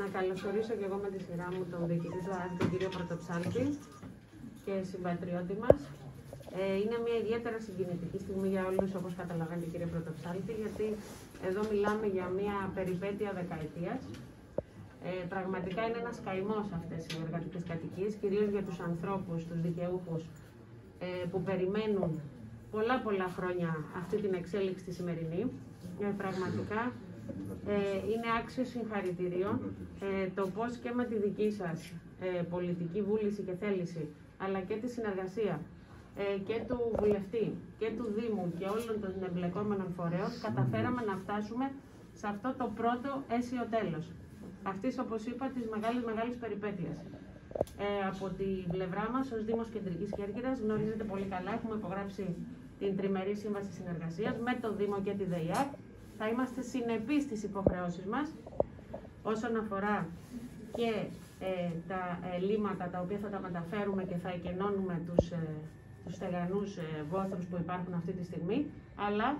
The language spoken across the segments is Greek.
να καλωσορίσω και εγώ με τη σειρά μου τον διοικητή του ΑΕΠ, τον κύριο Πρωτοψάλτη και συμπατριώτη μας. Ε, είναι μια ιδιαίτερα συγκινητική στιγμή για όλους, όπως καταλαβαίνετε κύριε Πρωτοψάλτη, γιατί εδώ μιλάμε για μια περιπέτεια δεκαετίας. Ε, πραγματικά είναι ένας καημός αυτές οι εργατικές κατοικίες, κυρίως για τους ανθρώπους, τους δικαιούχους ε, που περιμένουν πολλά πολλά χρόνια αυτή την εξέλιξη τη σημερινή. Ε, πραγματικά ε, είναι άξιος συγχαρητηρίων ε, το πώς και με τη δική σας ε, πολιτική βούληση και θέληση, αλλά και τη συνεργασία ε, και του βουλευτή και του Δήμου και όλων των εμπλεκόμενων φορέων, καταφέραμε να φτάσουμε σε αυτό το πρώτο αίσιο τέλος. Αυτής, όπως είπα, της μεγάλης μεγάλης περιπέτειας. Ε, από τη πλευρά μας, ως Δήμος Κεντρικής Κέρκυρας, γνωρίζετε πολύ καλά, έχουμε υπογράψει την τριμερή σύμβαση συνεργασίας με το Δήμο και τη ΔΕΙΑΚ θα είμαστε συνεπείς στις υποχρεώσεις μας όσον αφορά και ε, τα ελλείμματα τα οποία θα τα μεταφέρουμε και θα εκενώνουμε τους, ε, τους στεγανούς ε, βόθρους που υπάρχουν αυτή τη στιγμή, αλλά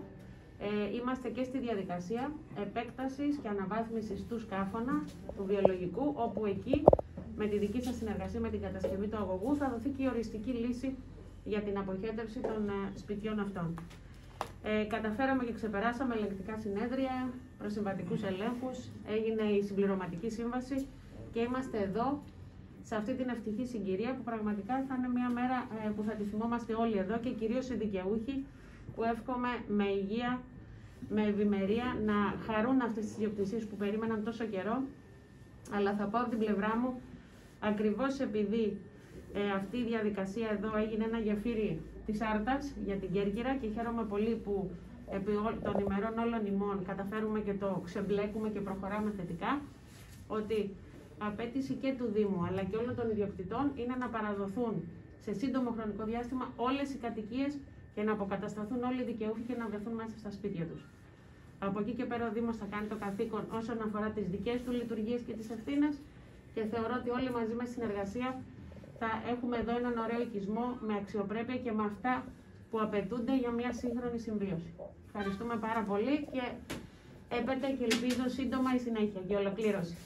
ε, είμαστε και στη διαδικασία επέκτασης και αναβάθμισης του σκάφωνα, του βιολογικού, όπου εκεί με τη δική σας συνεργασία με την κατασκευή του αγωγού θα δοθεί και η οριστική λύση για την αποχέτευση των ε, σπιτιών αυτών. Ε, καταφέραμε και ξεπεράσαμε ελεγκτικά συνέδρια, προσυμβατικούς ελέγχους, έγινε η συμπληρωματική σύμβαση και είμαστε εδώ σε αυτή την ευτυχή συγκυρία που πραγματικά θα είναι μια μέρα ε, που θα τη θυμόμαστε όλοι εδώ και κυρίως οι δικαιούχοι που εύχομαι με υγεία, με ευημερία να χαρούν αυτές τις ιδιοκτησίες που περίμεναν τόσο καιρό. Αλλά θα πω από την πλευρά μου ακριβώς επειδή ε, αυτή η διαδικασία εδώ έγινε ένα γεφύρι της Άρτας για την Κέρκυρα και χαίρομαι πολύ που επί των ημερών όλων ημών καταφέρουμε και το ξεμπλέκουμε και προχωράμε θετικά, ότι απέτηση και του Δήμου αλλά και όλων των ιδιοκτητών είναι να παραδοθούν σε σύντομο χρονικό διάστημα όλες οι κατοικίες και να αποκατασταθούν όλοι οι δικαιούχοι και να βρεθούν μέσα στα σπίτια τους. Από εκεί και πέρα ο Δήμος θα κάνει το καθήκον όσον αφορά τις δικές του λειτουργίες και τις ευθύνες και θεωρώ ότι όλοι μαζί με συνεργασία θα έχουμε εδώ έναν ωραίο οικισμό με αξιοπρέπεια και με αυτά που απαιτούνται για μια σύγχρονη συμβίωση. Ευχαριστούμε πάρα πολύ και έπεται και ελπίζω σύντομα η συνέχεια και ολοκλήρωση.